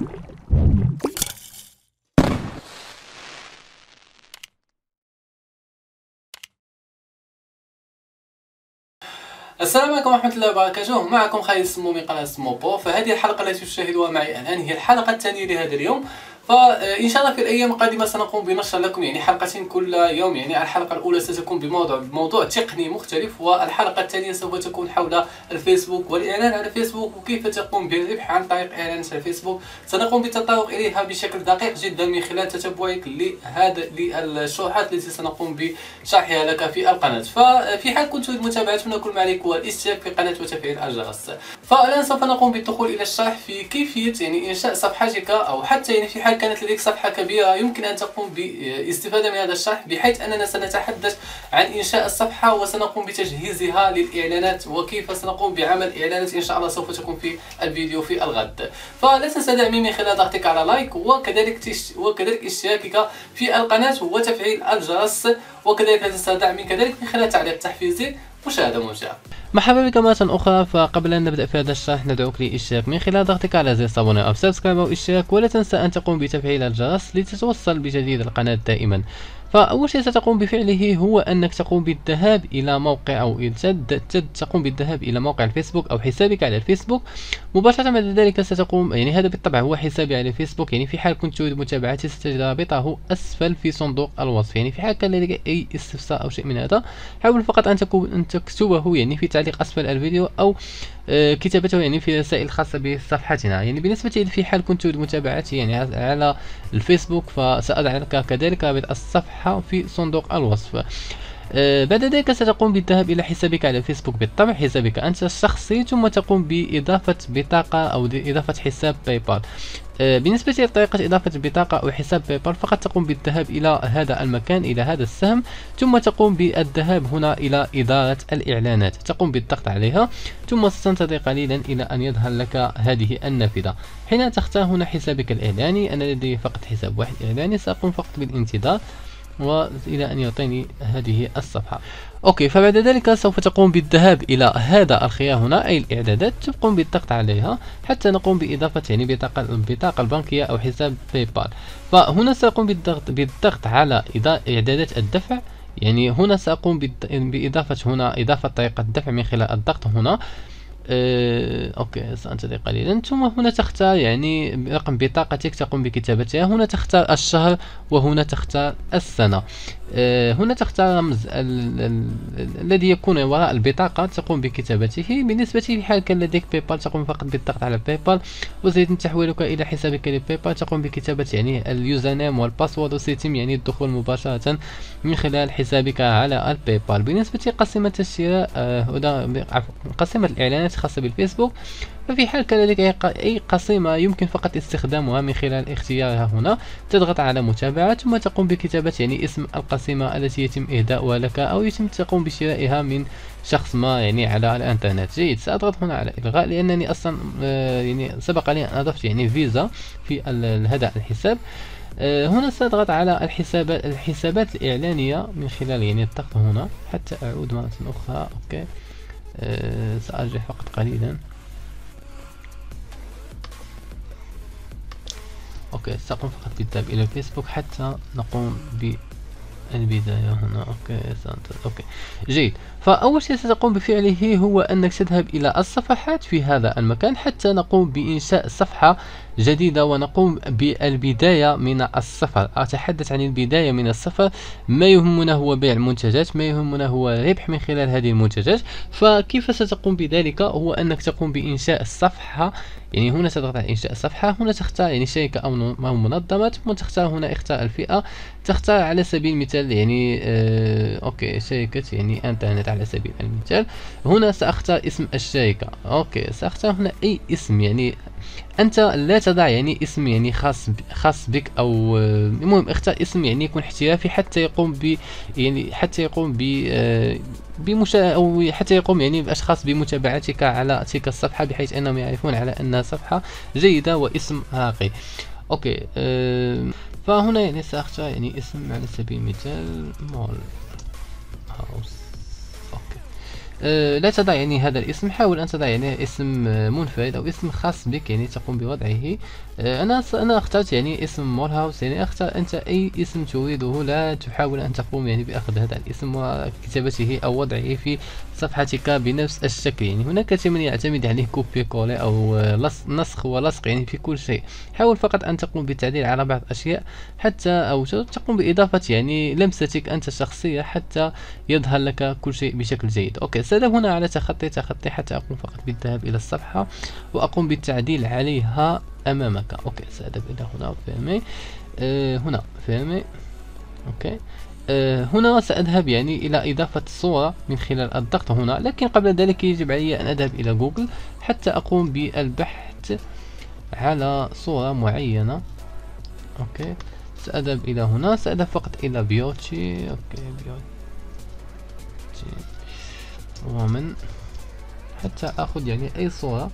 السلام عليكم ورحمة الله وبركاته. معكم خالد السمو من قناة سموبو. فهذه الحلقة التي تشاهدوها معي الآن هي الحلقة الثانية لهذا اليوم. فان شاء الله في الأيام القادمة سنقوم بنشر لكم يعني حلقة كل يوم. يعني الحلقة الأولى ستكون بموضوع بموضوع تقني مختلف والحلقة الثانية سوف تكون حول الفيسبوك والإعلان على الفيسبوك. وكيف تقوم بالربح عن طريق اعلانات على الفيسبوك؟ سنقوم بالتطرق إليها بشكل دقيق جدا من خلال تتبعك لهذا للشروحات التي سنقوم بشرحها لك في القناة. ففي حال كنت متابعتنا كل ما عليك هو الاشتراك في القناه وتفعيل الجرس. فالآن سوف نقوم بالدخول إلى الشرح في كيفية يعني إنشاء صفحتك أو حتى يعني في حال كانت لديك صفحة كبيرة يمكن أن تقوم باستفادة من هذا الشرح بحيث أننا سنتحدث عن إنشاء الصفحة وسنقوم بتجهيزها للإعلانات وكيف سنقوم بعمل إعلانات إن شاء الله سوف تكون في الفيديو في الغد. فلا تنسى دعمي من خلال ضغطك على like وكذلك تش... وكذلك اشتراكك في القناة وتفعيل الجرس وكذلك لا تنسى دعمي كذلك من خلال تعليق تحفيزي مشاهدة ممتعة. مرحبا بكم مرة أخرى فقبل أن نبدأ في هذا الشرح ندعوك للاشتراك من خلال ضغطك على زر s'abonner أو subscribe أو إشتراك ولا تنسى أن تقوم بتفعيل الجرس لتتوصل بجديد القناة دائما. فأول شيء ستقوم بفعله هو أنك تقوم بالذهاب إلى موقع أو تقوم بالذهاب إلى موقع الفيسبوك أو حسابك على الفيسبوك. مباشرة بعد ذلك ستقوم يعني هذا بالطبع هو حسابي على الفيسبوك يعني في حال كنت تريد متابعتي ستجد رابطه أسفل في صندوق الوصف يعني في حال كان لديك أي استفسار أو شيء من هذا حاول فقط أن أن تكتبه يعني في تعليق أسفل الفيديو أو آه، كتابته يعني في رسائل خاصة بصفحتنا. يعني بالنسبة لي في حال كنت متابعتي يعني على الفيسبوك فسأضع لك كذلك رابط الصفحة في صندوق الوصف. بعد ذلك ستقوم بالذهاب إلى حسابك على فيسبوك بالطبع. حسابك أنت الشخصي ثم تقوم بإضافة بطاقة أو إضافة حساب باي بال آه، بالنسبة لطريقة إضافة البطاقة أو حساب بايبال فقط تقوم بالذهاب إلى هذا المكان إلى هذا السهم ثم تقوم بالذهاب هنا إلى إدارة الإعلانات. تقوم بالضغط عليها ثم ستنتظر قليلا إلى أن يظهر لك هذه النافذة. حين تختار هنا حسابك الإعلاني أنا لدي فقط حساب واحد إعلاني سأقوم فقط بالانتظار. وإلى أن يعطيني هذه الصفحة. okay فبعد ذلك سوف تقوم بالذهاب إلى هذا الخيار هنا أي الإعدادات. تقوم بالضغط عليها حتى نقوم بإضافة يعني بطاقة البطاقه البنكية أو حساب باي بال فهنا سأقوم بالضغط بالضغط على إعدادات الدفع. يعني هنا سأقوم بإضافة هنا إضافة طريقة الدفع من خلال الضغط هنا. okay سانتظر قليلا ثم هنا تختار يعني رقم بطاقتك تقوم بكتابتها. هنا تختار الشهر وهنا تختار السنة. أه هنا تختار رمز الذي يكون وراء البطاقة تقوم بكتابته. بالنسبة لحال كان لديك بايبال تقوم فقط بالضغط على بايبال وسيتم تحويلك إلى حسابك لبايبال تقوم بكتابة يعني ال username وال password وسيتم يعني الدخول مباشرة من خلال حسابك على البايبال بالنسبة لقسيمة الشراء أه قسيمة الإعلانات خاصة بالفيسبوك ففي حال كان لديك أي قسيمة يمكن فقط استخدامها من خلال اختيارها هنا. تضغط على متابعة ثم تقوم بكتابة يعني اسم القسيمة التي يتم إهداؤها لك أو يتم تقوم بشرائها من شخص ما يعني على الإنترنت. جيد. سأضغط هنا على إلغاء لأنني أصلا آه، يعني سبق لي أن أضفت يعني فيزا في هذا الحساب. آه، هنا سأضغط على الحسابات الحسابات الإعلانية من خلال يعني الضغط هنا حتى أعود مرة أخرى. أوكي. سأرجع فقط قليلا. okay سأقوم فقط بالذهاب إلى الفيسبوك حتى نقوم بالبداية هنا. okay okay. جيد. فأول شيء ستقوم بفعله هو أنك تذهب إلى الصفحات في هذا المكان حتى نقوم بإنشاء صفحة جديدة ونقوم بالبداية من الصفر. أتحدث عن البداية من الصفر. ما يهمنا هو بيع المنتجات ما يهمنا هو الربح من خلال هذه المنتجات. فكيف ستقوم بذلك؟ هو أنك تقوم بإنشاء الصفحة. يعني هنا تضغط على إنشاء صفحة هنا تختار يعني شركة أو منظمة. ثم تختار هنا اختار الفئة. تختار على سبيل المثال يعني آه okay شركة يعني إنترنت على سبيل المثال. هنا سأختار اسم الشركة. okay سأختار هنا أي اسم يعني أنت لا تضع يعني اسم يعني خاص خاص بك أو المهم اختار اسم يعني يكون احترافي حتى يقوم ب يعني حتى يقوم ب بمشا أو حتى يقوم يعني بأشخاص بمتابعتك على تلك الصفحة بحيث أنهم يعرفون على انها صفحة جيدة واسم راقي okay أه فهنا يعني سأختار يعني اسم على سبيل المثال مول هاوس. آه، لا تضع يعني هذا الاسم. حاول أن تضع يعني اسم منفرد أو اسم خاص بك يعني تقوم بوضعه. آه، أنا أنا اخترت يعني اسم مور هاوس. يعني أختار أنت أي اسم تريده. لا تحاول أن تقوم يعني بأخذ هذا الاسم وكتابته أو وضعه في صفحتك بنفس الشكل. يعني هناك من يعتمد عليه copier coller أو نسخ ولصق يعني في كل شيء. حاول فقط أن تقوم بالتعديل على بعض الأشياء حتى أو تقوم بإضافة يعني لمستك أنت الشخصية حتى يظهر لك كل شيء بشكل جيد. okay سأذهب هنا على تخطي تخطي حتى أقوم فقط بالذهاب إلى الصفحة وأقوم بالتعديل عليها أمامك. okay سأذهب إلى هنا فهمي؟ آه هنا فهمي؟ okay. آه هنا سأذهب يعني إلى إضافة صورة من خلال الضغط هنا لكن قبل ذلك يجب علي أن أذهب إلى جوجل حتى أقوم بالبحث على صورة معينة. okay. سأذهب إلى هنا سأذهب فقط إلى beauty okay beauty women حتى أخذ يعني أي صورة.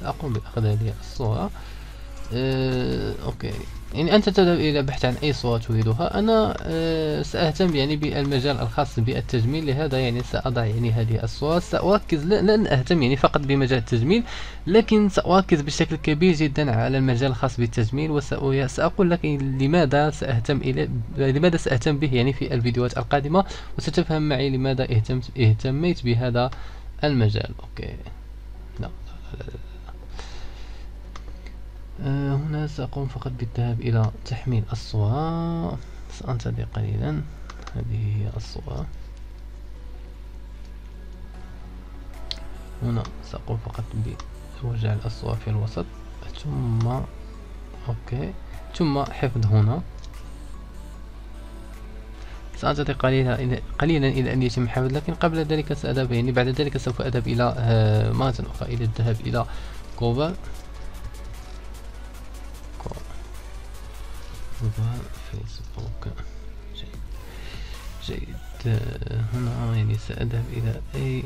سأقوم بأخذ هذه الصورة. أه أوكي. يعني أنت تذهب إلى بحث عن أي صورة تريدها. أنا أه سأهتم يعني بالمجال الخاص بالتجميل. لهذا يعني سأضع يعني هذه الصور سأركز لن أهتم يعني فقط بمجال التجميل لكن سأركز بشكل كبير جدا على المجال الخاص بالتجميل. وسأقول لك لماذا سأهتم إلى لماذا سأهتم به يعني في الفيديوهات القادمة. وستفهم معي لماذا اهتمت اهتميت بهذا المجال. okay. لا, لا, لا. آه، هنا سأقوم فقط بالذهاب إلى تحميل الصورة سأنتظر قليلا. هذه هي الصورة هنا سأقوم فقط بوضع الصورة في الوسط. ثم okay. ثم حفظ هنا. سأنتظر قليلا قليلا إلى أن يتم حفظ لكن قبل ذلك سأذهب يعني بعد ذلك سوف أذهب إلى آه، مرة أخرى إلى الذهاب إلى كوفر هنا يعني سأذهب إلى أي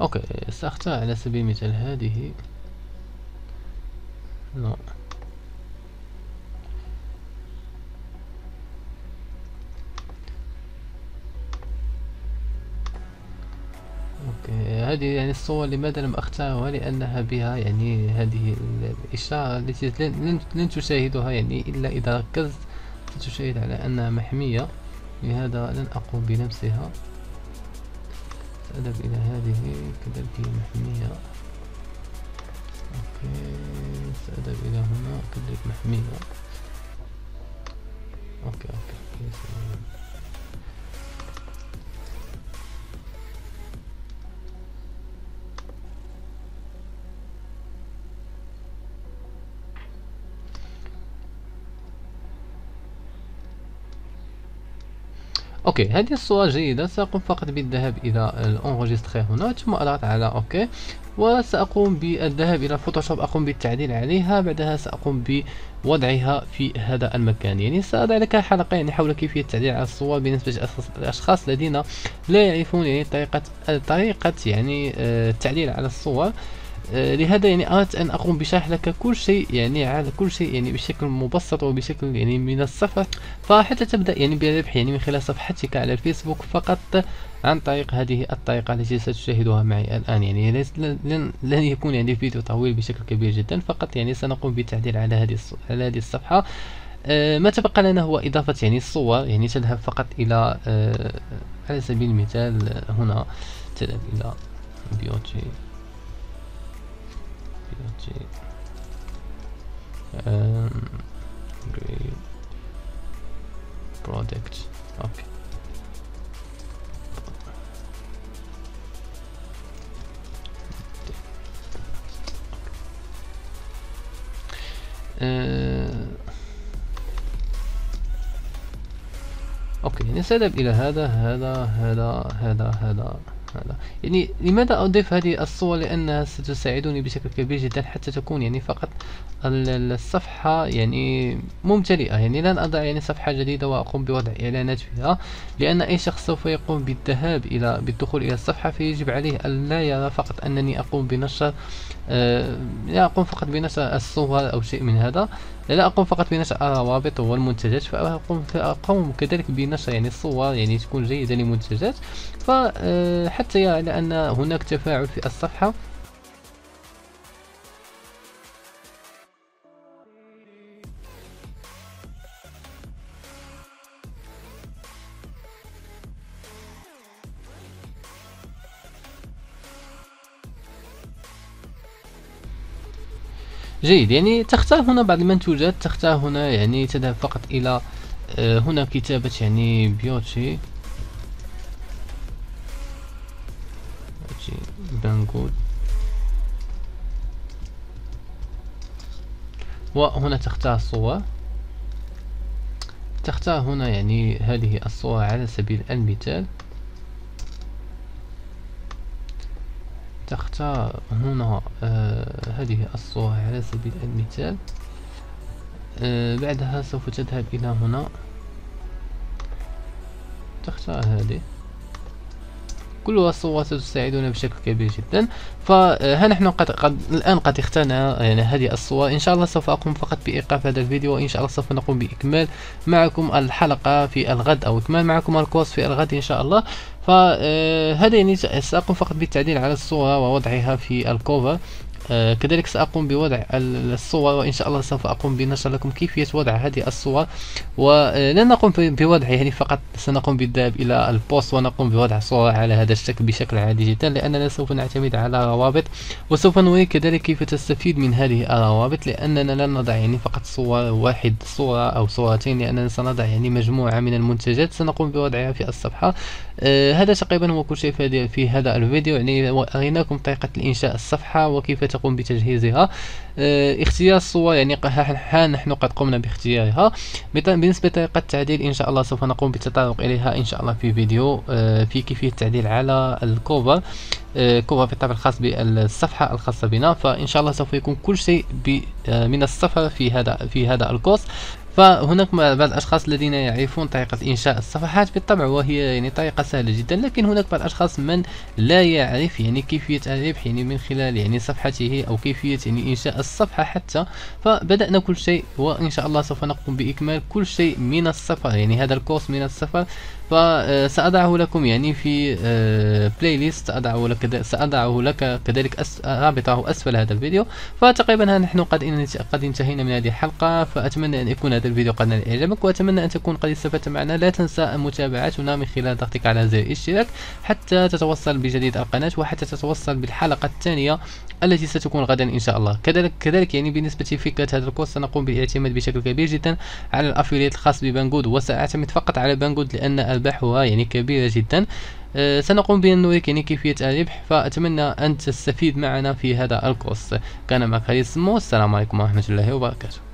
okay سأختار على سبيل المثال هذه. no okay هذه يعني الصور لماذا لم أختارها لأنها بها يعني هذه الإشارة التي لن, تشاهدها يعني إلا إذا ركزت ستشاهد على أنها محمية. لهذا لن أقوم بنفسها سأذهب إلى هذه كذلك هي محمية. أوكي سأذهب إلى هنا كذلك محمية. okay هذه الصورة جيدة سأقوم فقط بالذهاب إلى ال enregistrer هنا ثم أضغط على okay وسأقوم بالذهاب إلى فوتوشوب أقوم بالتعديل عليها بعدها سأقوم بوضعها في هذا المكان. يعني سأضع لك حلقة يعني حول كيفية التعديل على الصور بالنسبة للأشخاص الذين لا يعرفون يعني طريقة طريقة يعني آه، التعديل على الصور. آه، لهذا يعني أردت أن أقوم بشرح لك كل شيء يعني على كل شيء يعني بشكل مبسط وبشكل يعني من الصفر. فحتى تبدأ يعني بالربح يعني من خلال صفحتك على الفيسبوك فقط عن طريق هذه الطريقة التي ستشاهدها معي الآن. يعني لن, لن يكون يعني فيديو طويل بشكل كبير جدا فقط يعني سنقوم بالتعديل على هذه على هذه الصفحة. آه ما تبقى لنا هو إضافة يعني الصور يعني تذهب فقط إلى آه على سبيل المثال هنا تذهب إلى بيوتي beauty um, product okay أوكي سأذهب إلى هذا هذا هذا هذا هذا هذا. يعني لماذا أضيف هذه الصور؟ لأنها ستساعدني بشكل كبير جدا حتى تكون يعني فقط الصفحة يعني ممتلئة. يعني لن أضع يعني صفحة جديدة وأقوم بوضع إعلانات فيها لأن أي شخص سوف يقوم بالذهاب إلى بالدخول إلى الصفحة فيجب عليه أن لا يرى فقط أنني أقوم بنشر آه لا أقوم فقط بنشر الصور أو شيء من هذا. لا أقوم فقط بنشر الروابط والمنتجات. فأقوم أقوم كذلك بنشر يعني الصور يعني تكون جيدة للمنتجات. فحتى يرى أن هناك تفاعل في الصفحة. جيد. يعني تختار هنا بعض المنتوجات تختار هنا يعني تذهب فقط إلى آه، هنا كتابة يعني بيوتي بنقول وهنا تختار الصور تختار هنا يعني هذه الصور على سبيل المثال. هنا آه هذه الصورة على سبيل المثال آه بعدها سوف تذهب إلى هنا. تختار هذه. كلها صور ستساعدنا بشكل كبير جدا. فها نحن قد, قد الآن قد اخترنا يعني هذه الصور إن شاء الله سوف أقوم فقط بإيقاف هذا الفيديو وإن شاء الله سوف نقوم بإكمال معكم الحلقة في الغد أو إكمال معكم الكورس في الغد إن شاء الله. فهذا يعني سأقوم فقط بالتعديل على الصورة ووضعها في الكوفر. كذلك سأقوم بوضع الصور وإن شاء الله سوف أقوم بنشر لكم كيفية وضع هذه الصور. ولن نقوم بوضع يعني فقط سنقوم بالذهاب إلى البوست ونقوم بوضع صور على هذا الشكل بشكل عادي جدا لأننا سوف نعتمد على روابط وسوف نوريك كذلك كيف تستفيد من هذه الروابط لأننا لن نضع يعني فقط صور واحد صورة أو صورتين لأننا سنضع يعني مجموعة من المنتجات. سنقوم بوضعها في الصفحة. آه هذا تقريبا هو كل شيء في هذا الفيديو. يعني أريناكم طريقة إنشاء الصفحة وكيف تقوم بتجهيزها. آه اختيار الصور يعني ها نحن قد قمنا باختيارها. بالنسبة لطريقة التعديل إن شاء الله سوف نقوم بالتطرق إليها إن شاء الله في فيديو. آه في كيفية التعديل على الكوفر. آه كوفر بالطبع الخاص بالصفحة الخاصة بنا. فإن شاء الله سوف يكون كل شيء من الصفر في هذا في هذا الكورس. فهناك بعض الأشخاص الذين يعرفون طريقة إنشاء الصفحات بالطبع وهي يعني طريقة سهلة جدا لكن هناك بعض الأشخاص من لا يعرف يعني كيفيه الربح يعني من خلال يعني صفحته أو كيفيه يعني إنشاء الصفحة حتى. فبدأنا كل شيء وإن شاء الله سوف نقوم بإكمال كل شيء من الصفر يعني هذا الكورس من الصفر فسأضعه لكم يعني في بلاي ليست سأضعه لك سأضعه لك كذلك رابطه أسفل هذا الفيديو. فتقريبا نحن قد قد انتهينا من هذه الحلقة فأتمنى أن يكون هذا الفيديو قد نال إعجابك وأتمنى أن تكون قد استفدت معنا. لا تنسى متابعتنا من خلال ضغطك على زر الاشتراك حتى تتوصل بجديد القناة وحتى تتوصل بالحلقة الثانية التي ستكون غدا إن شاء الله. كذلك كذلك يعني بالنسبة لفكرة هذا الكورس سنقوم بالاعتماد بشكل كبير جدا على ال affiliate الخاص ب Banggood وسأعتمد فقط على Banggood لأن أرباحها يعني كبيرة جدا. أه سنقوم بأن نوريك يعني كيفية الربح فأتمنى أن تستفيد معنا في هذا الكورس. كان معك خالد السمو السلام عليكم ورحمة الله وبركاته.